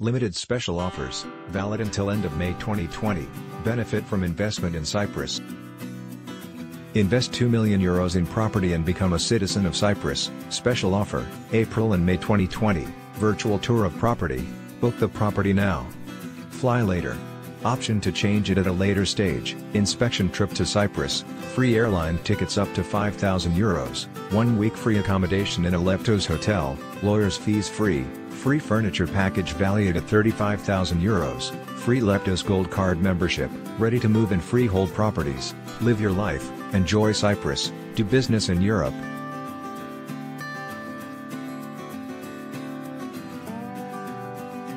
Limited special offers, valid until end of May 2020, benefit from investment in Cyprus. Invest 2 million euros in property and become a citizen of Cyprus, special offer, April and May 2020, virtual tour of property, book the property now. Fly later. Option to change it at a later stage, inspection trip to Cyprus, free airline tickets up to 5,000 euros, one week free accommodation in a Leptos hotel, lawyers fees free, free furniture package valued at 35,000 euros, free Leptos Gold Card membership, ready to move in freehold properties, live your life, enjoy Cyprus, do business in Europe.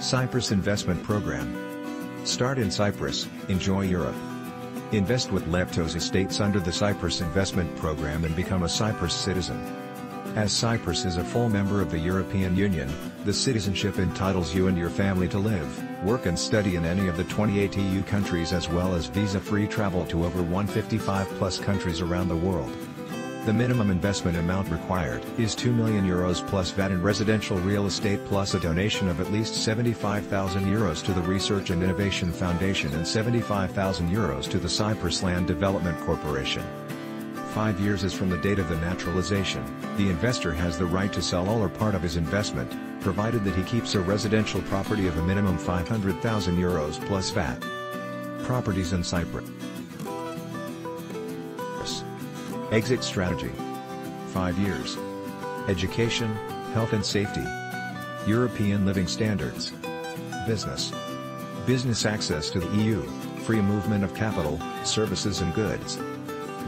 Cyprus Investment Program. Start in Cyprus, enjoy Europe. Invest with Leptos Estates under the Cyprus Investment Program and become a Cyprus citizen. As Cyprus is a full member of the European Union, the citizenship entitles you and your family to live, work and study in any of the 28 EU countries as well as visa-free travel to over 155 plus countries around the world. The minimum investment amount required is 2 million euros plus VAT in residential real estate plus a donation of at least 75,000 euros to the Research and Innovation Foundation and 75,000 euros to the Cyprus Land Development Corporation. Five years is from the date of the naturalization, the investor has the right to sell all or part of his investment, provided that he keeps a residential property of a minimum 500,000 euros plus VAT. Properties in Cyprus Exit strategy. 5 years. Education, health and safety. European living standards. Business. Business access to the EU, free movement of capital, services and goods.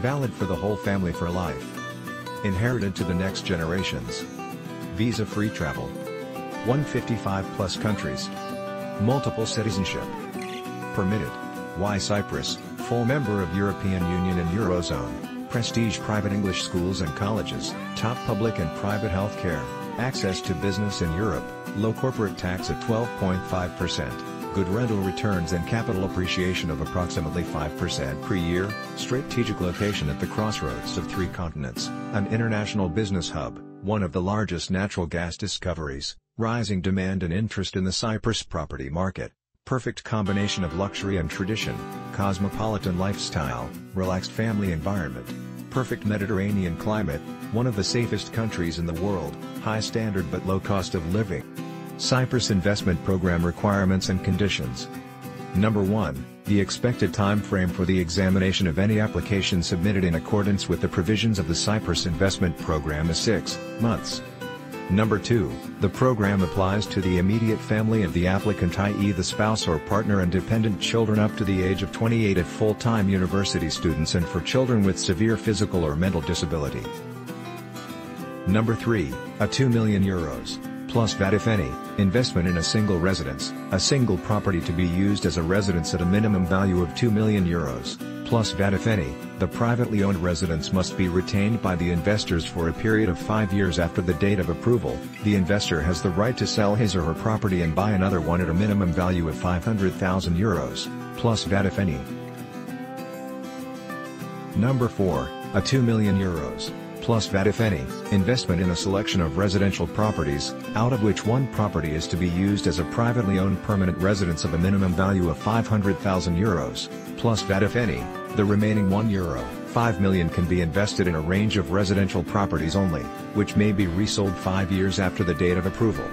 Valid for the whole family for life. Inherited to the next generations. Visa-free travel. 155 plus countries. Multiple citizenship. Permitted. Why Cyprus, full member of European Union and Eurozone prestige private English schools and colleges, top public and private health care, access to business in Europe, low corporate tax at 12.5%, good rental returns and capital appreciation of approximately 5% per year, strategic location at the crossroads of three continents, an international business hub, one of the largest natural gas discoveries, rising demand and interest in the Cyprus property market, perfect combination of luxury and tradition, cosmopolitan lifestyle, relaxed family environment, perfect Mediterranean climate, one of the safest countries in the world, high standard but low cost of living. Cyprus Investment Program Requirements and Conditions Number 1, the expected time frame for the examination of any application submitted in accordance with the provisions of the Cyprus Investment Program is 6 months. Number 2, the program applies to the immediate family of the applicant i.e. the spouse or partner and dependent children up to the age of 28 if full-time university students and for children with severe physical or mental disability. Number 3, a 2 million euros, plus VAT if any, investment in a single residence, a single property to be used as a residence at a minimum value of 2 million euros, plus VAT if any, the privately owned residence must be retained by the investors for a period of five years after the date of approval. The investor has the right to sell his or her property and buy another one at a minimum value of 500,000 euros, plus VAT if any. Number 4, a 2 million euros, plus VAT if any, investment in a selection of residential properties, out of which one property is to be used as a privately owned permanent residence of a minimum value of 500,000 euros, plus VAT if any, the remaining 1 euro, 5 million can be invested in a range of residential properties only, which may be resold 5 years after the date of approval.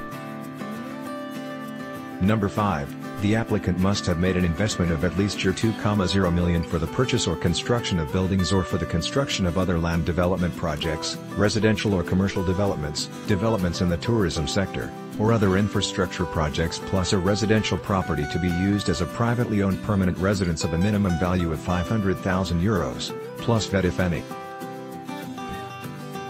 Number 5, the applicant must have made an investment of at least your 2,0 million for the purchase or construction of buildings or for the construction of other land development projects, residential or commercial developments, developments in the tourism sector, or other infrastructure projects plus a residential property to be used as a privately owned permanent residence of a minimum value of 500,000 euros, plus VAT if any.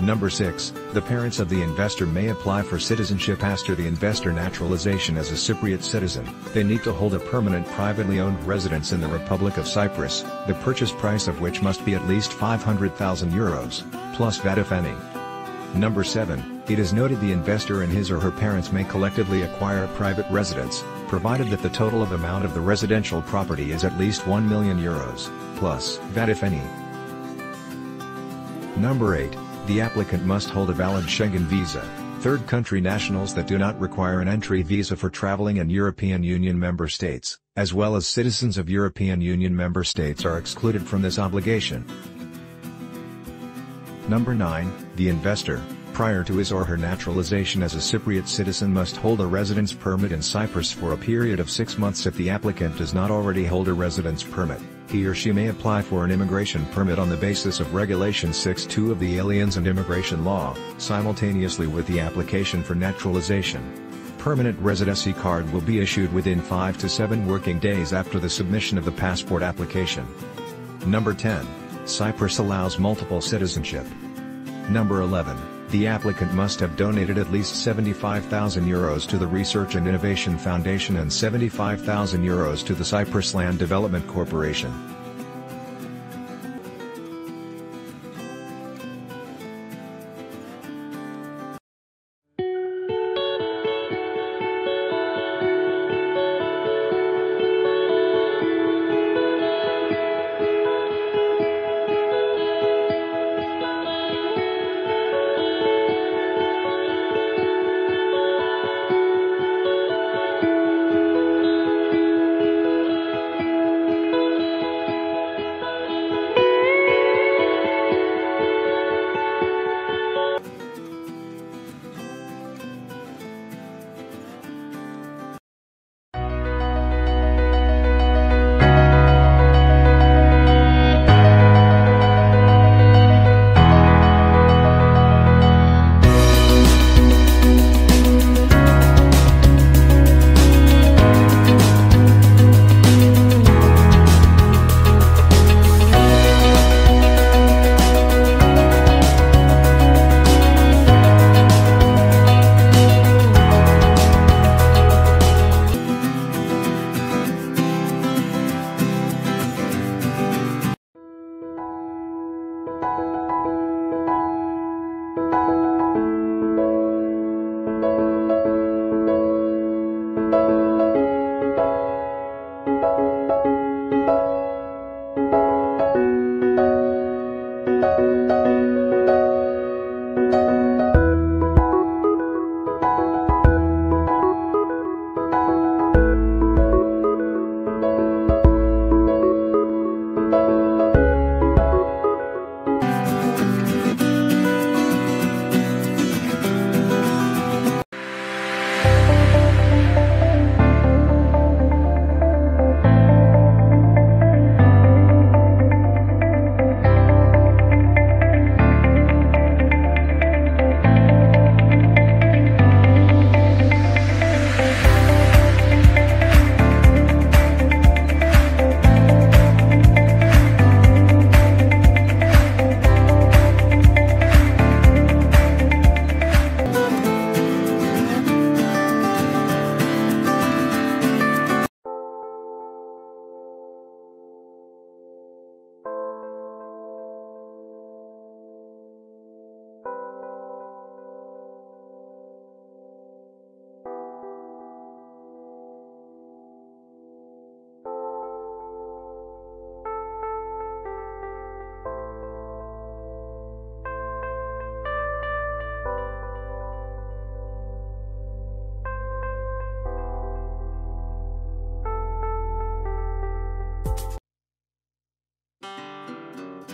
Number 6, the parents of the investor may apply for citizenship after the investor naturalization as a Cypriot citizen. They need to hold a permanent privately owned residence in the Republic of Cyprus, the purchase price of which must be at least 500,000 euros, plus VAT if any. Number 7, it is noted the investor and his or her parents may collectively acquire a private residence, provided that the total of amount of the residential property is at least 1 million euros, plus VAT if any. Number 8, the applicant must hold a valid Schengen visa, Third country nationals that do not require an entry visa for traveling in European Union member states, as well as citizens of European Union member states are excluded from this obligation. Number 9, the investor, prior to his or her naturalization as a Cypriot citizen must hold a residence permit in Cyprus for a period of six months if the applicant does not already hold a residence permit he or she may apply for an immigration permit on the basis of Regulation 6.2 of the Aliens and Immigration Law, simultaneously with the application for naturalization. Permanent residency card will be issued within 5 to 7 working days after the submission of the passport application. Number 10. Cyprus allows multiple citizenship. Number 11. The applicant must have donated at least 75,000 euros to the Research and Innovation Foundation and 75,000 euros to the Cyprus Land Development Corporation.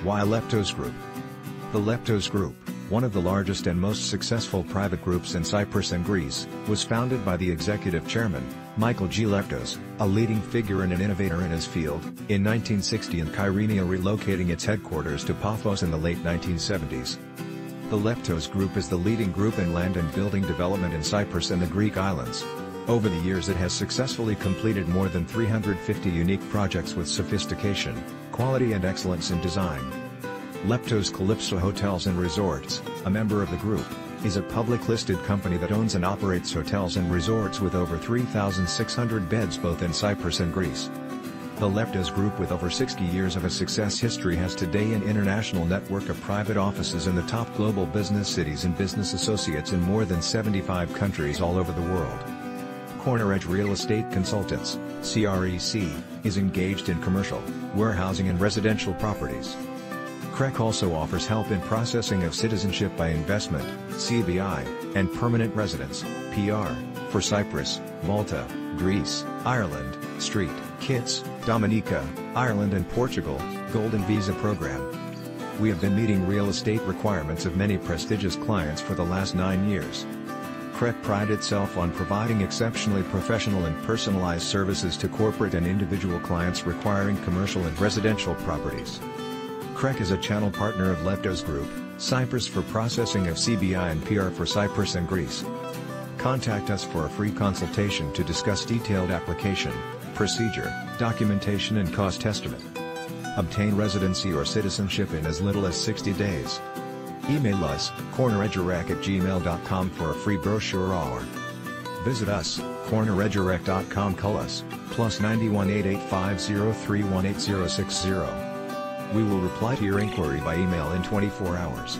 Why Leptos Group? The Leptos Group, one of the largest and most successful private groups in Cyprus and Greece, was founded by the executive chairman, Michael G. Leptos, a leading figure and an innovator in his field, in 1960 and Kyrenia relocating its headquarters to Paphos in the late 1970s. The Leptos Group is the leading group in land and building development in Cyprus and the Greek islands. Over the years it has successfully completed more than 350 unique projects with sophistication, quality and excellence in design. Leptos Calypso Hotels and Resorts, a member of the group, is a public listed company that owns and operates hotels and resorts with over 3,600 beds both in Cyprus and Greece. The Leptos Group with over 60 years of a success history has today an international network of private offices in the top global business cities and business associates in more than 75 countries all over the world. Corneredge Real Estate Consultants, CREC, is engaged in commercial, warehousing and residential properties. CREC also offers help in processing of citizenship by investment, CBI, and permanent residence, PR, for Cyprus, Malta, Greece, Ireland, Street, Kitts, Dominica, Ireland and Portugal, Golden Visa Program. We have been meeting real estate requirements of many prestigious clients for the last nine years. CREC pride itself on providing exceptionally professional and personalized services to corporate and individual clients requiring commercial and residential properties. CREC is a channel partner of Leptos Group, Cyprus for processing of CBI and PR for Cyprus and Greece. Contact us for a free consultation to discuss detailed application, procedure, documentation and cost estimate. Obtain residency or citizenship in as little as 60 days. Email us, corneredgerec at gmail.com for a free brochure or visit us, corneredgerec.com call us, plus 91 We will reply to your inquiry by email in 24 hours.